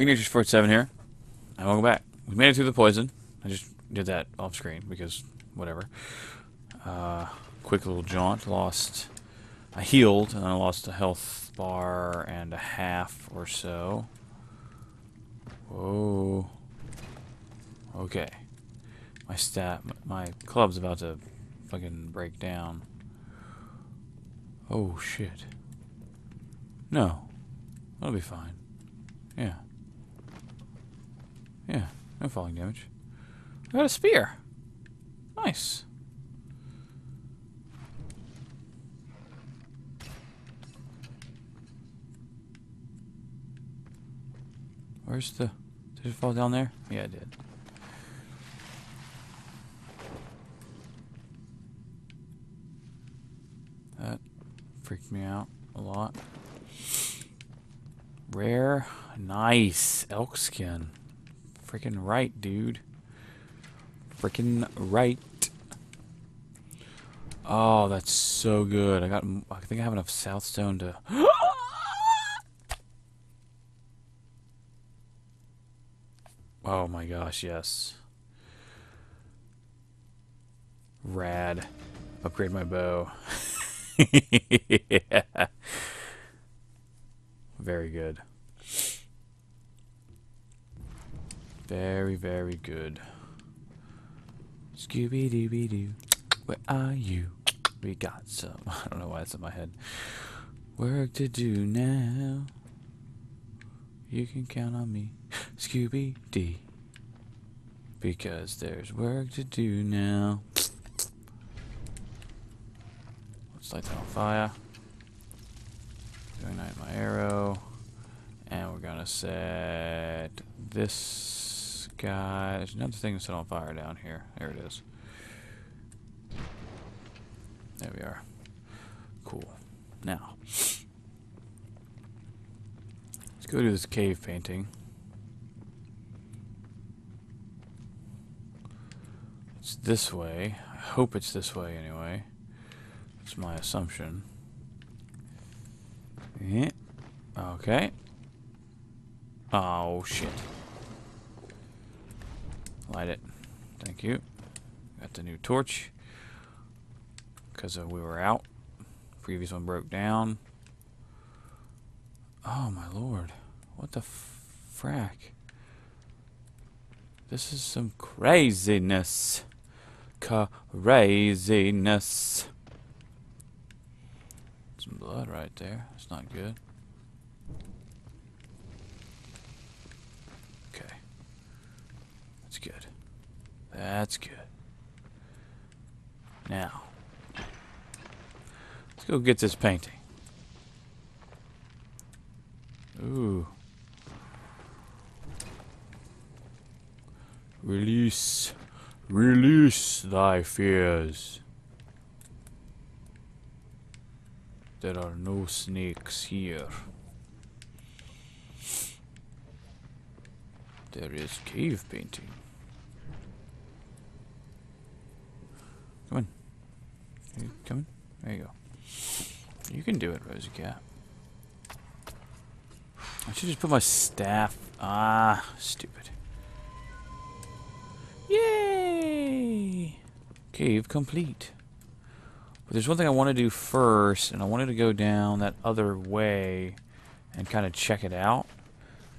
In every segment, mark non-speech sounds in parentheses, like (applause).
Ignatius 47 here. And welcome back. We made it through the poison. I just did that off screen because whatever. Uh, quick little jaunt. Lost. I healed and I lost a health bar and a half or so. Whoa. Okay. My stat, my club's about to fucking break down. Oh shit. No. That'll be fine. Yeah. Yeah, no falling damage. I got a spear. Nice. Where's the... Did it fall down there? Yeah, it did. That freaked me out a lot. Rare. Nice. Elk skin. Freaking right, dude. Freaking right. Oh, that's so good. I got. I think I have enough Southstone to. (gasps) oh my gosh, yes. Rad. Upgrade my bow. (laughs) yeah. Very good. Very, very good. Scooby Dooby Doo, where are you? We got some. (laughs) I don't know why it's in my head. Work to do now. You can count on me, Scooby Dee. Because there's work to do now. Let's light that on fire. Ignite my arrow. And we're gonna set this guy. There's another thing set on fire down here. There it is. There we are. Cool. Now, let's go do this cave painting. It's this way. I hope it's this way anyway. That's my assumption. Yeah. Okay. Oh, shit. Light it. Thank you. Got the new torch. Because uh, we were out. Previous one broke down. Oh, my lord. What the frack? This is some craziness. Craziness. Some blood right there. That's not good. Okay. That's good. That's good. Now. Let's go get this painting. Ooh. Release. Release thy fears. There are no snakes here. There is cave painting. Come on. You come in. There you go. You can do it, Rosie Cat. I should just put my staff. Ah, stupid. Yay! Cave complete. But there's one thing I want to do first, and I wanted to go down that other way and kind of check it out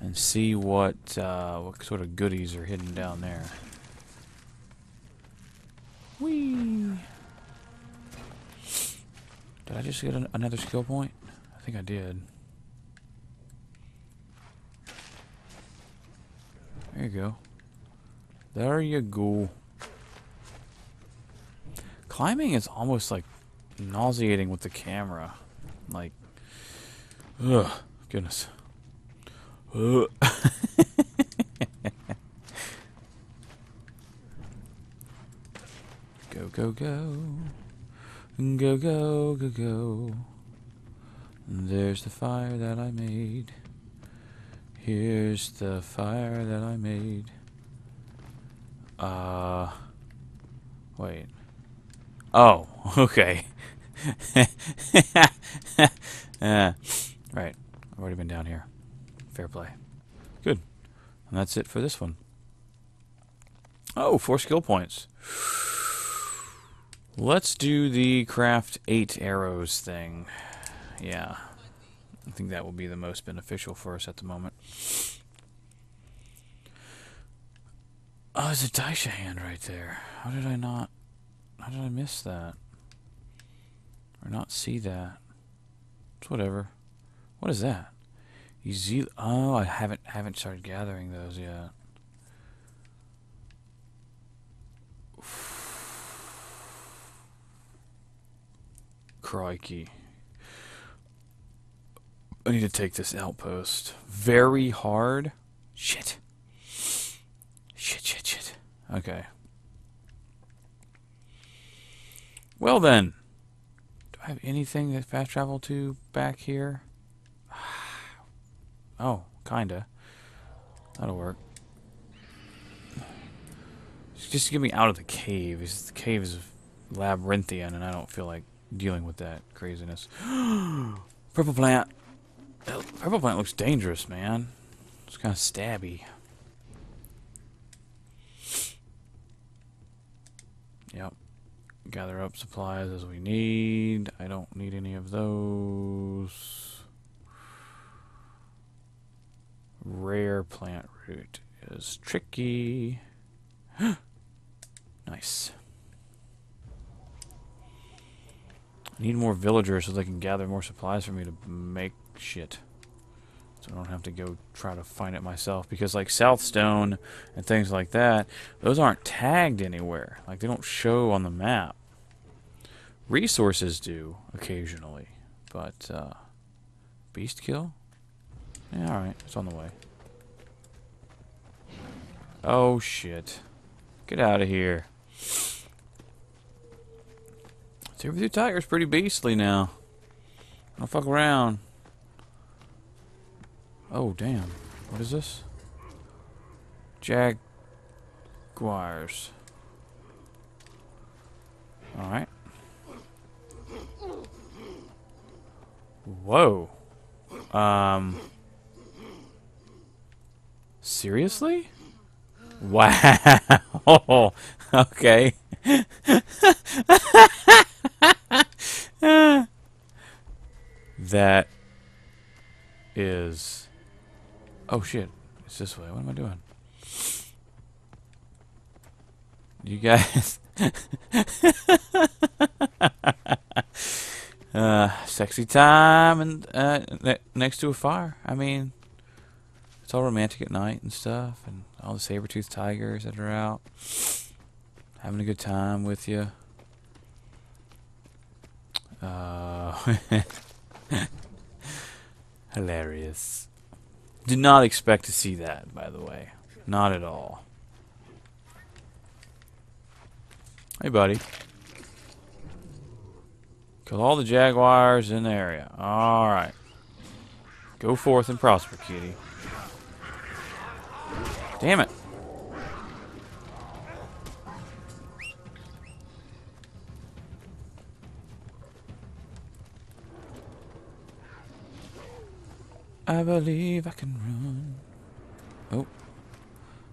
and see what uh, what sort of goodies are hidden down there. Did I just get an another skill point? I think I did. There you go. There you go. Climbing is almost like nauseating with the camera. Like, ugh, goodness. Ugh. (laughs) go, go, go. Go, go, go, go. There's the fire that I made. Here's the fire that I made. Uh. Wait. Oh, (laughs) okay. (laughs) uh, right. I've already been down here. Fair play. Good. And that's it for this one. Oh, four skill points. Let's do the craft eight arrows thing. Yeah. I think that will be the most beneficial for us at the moment. Oh, there's a Daisha hand right there. How did I not... How did I miss that? Or not see that? It's whatever. What is that? Easy. Oh, I haven't haven't started gathering those yet. Crikey. I need to take this outpost. Very hard. Shit. Shit, shit, shit. Okay. Well then. Do I have anything that fast travel to back here? (sighs) Oh, kinda. That'll work. Just get me out of the cave. The cave is labyrinthian, and I don't feel like dealing with that craziness. (gasps) Purple plant. Oh, purple plant looks dangerous, man. It's kind of stabby. Yep. Gather up supplies as we need. I don't need any of those. Rare plant root is tricky. (gasps) nice. I need more villagers so they can gather more supplies for me to make shit. So I don't have to go try to find it myself. Because like Southstone and things like that, those aren't tagged anywhere. Like they don't show on the map. Resources do occasionally. But uh, beast kill? Yeah, alright. It's on the way. Oh, shit. Get out of here. Saber Tiger's pretty beastly now. Don't fuck around. Oh, damn. What is this? Jaguars. Alright. Whoa. Um... Seriously? Wow. (laughs) okay. (laughs) (laughs) that is... Oh, shit. It's this way. What am I doing? You guys... (laughs) uh, sexy time and uh, ne next to a fire. I mean... It's all romantic at night and stuff, and all the saber-toothed tigers that are out having a good time with you. Uh, (laughs) hilarious. Did not expect to see that, by the way. Not at all. Hey, buddy. Kill all the jaguars in the area. Alright. Go forth and prosper, kitty. Damn it. I believe I can run. Oh.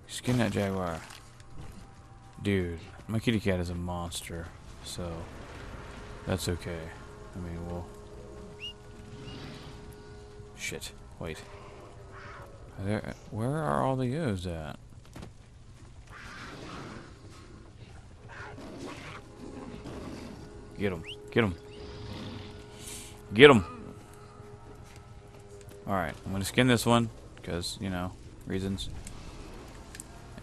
Skin that jaguar. Dude, my kitty cat is a monster, so that's okay. I mean, we'll... Shit. Wait. There, where are all the O's at? Get them. Get them. Get them. Alright, I'm to skin this one. Because, you know, reasons.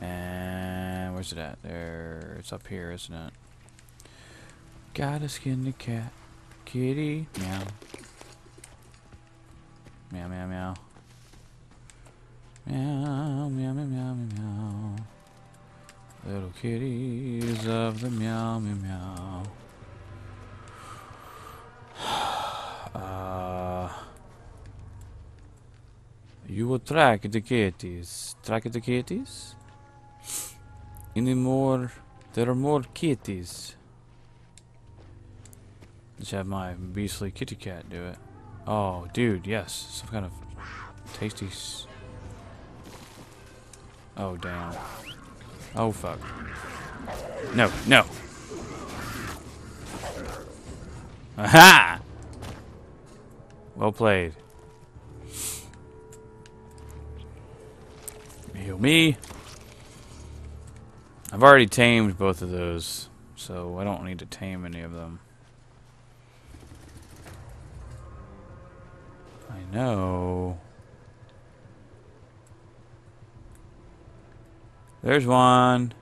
And where's it at? There. It's up here, isn't it? Gotta skin the cat. Kitty. Meow. Meow, meow, meow. Meow, meow, meow, meow, meow. Little kitties of the meow, meow, meow. uh, you will track the kitties. Track the kitties? Any more? There are more kitties. Let's have my beastly kitty cat do it. Oh, dude, yes. Some kind of tasty Oh, damn. Oh, fuck. No, no. Aha! Well played. Heal me. I've already tamed both of those, so I don't need to tame any of them. I know. There's one.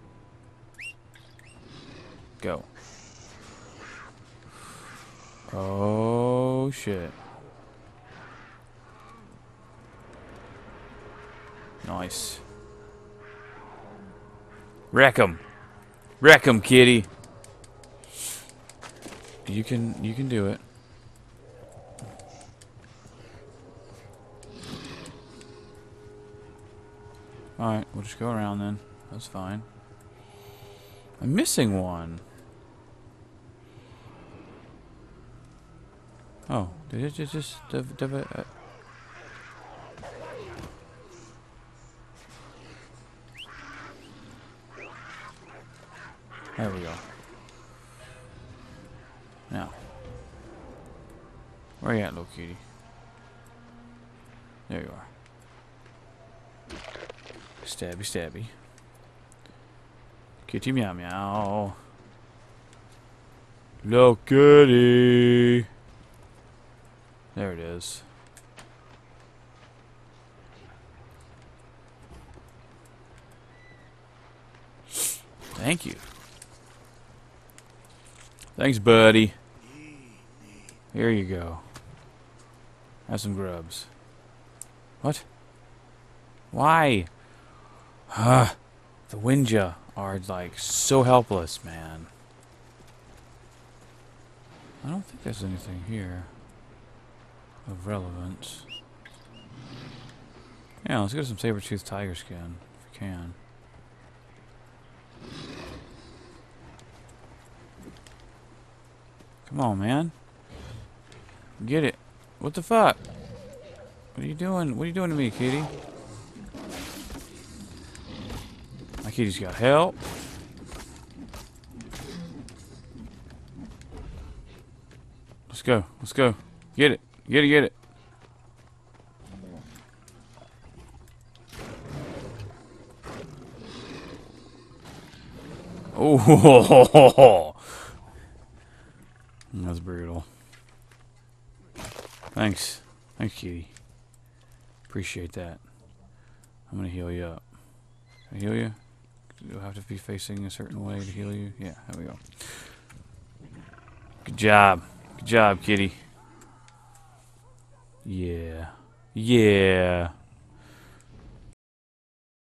Go. Oh, shit. Nice. Wreck 'em. Wreck 'em, kitty. You can you can do it. Alright, we'll just go around then. That's fine. I'm missing one. Oh, did it just... just uh, there we go. Now. Where you at, little kitty? There you are. Stabby, stabby. Kitty meow meow. Little kitty. There it is. Thank you. Thanks, buddy. Here you go. Have some grubs. What? Why? Huh. The Wenja are, like, so helpless, man. I don't think there's anything here of relevance. Yeah, let's get some saber-toothed tiger skin, if we can. Come on, man. Get it. What the fuck? What are you doing? What are you doing to me, kitty? My kitty's got help. Let's go. Let's go. Get it. Get it, get it. Oh, (laughs) that's brutal. Thanks. Thanks, kitty. Appreciate that. I'm gonna heal you up. Can I heal you? I have to be facing a certain way to heal you? Yeah, there we go. Good job. Good job, kitty. Yeah. Yeah.